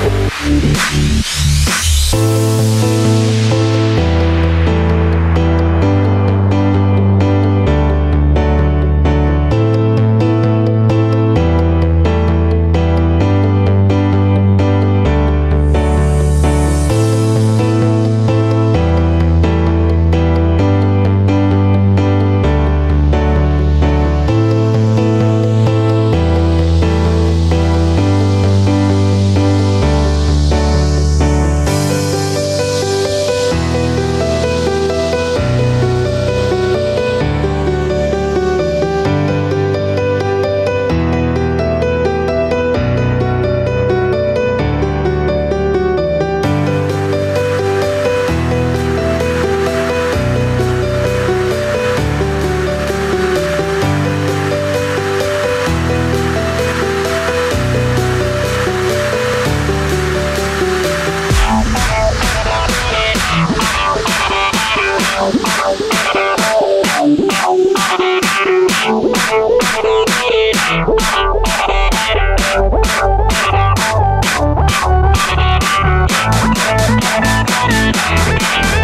Música Thank you.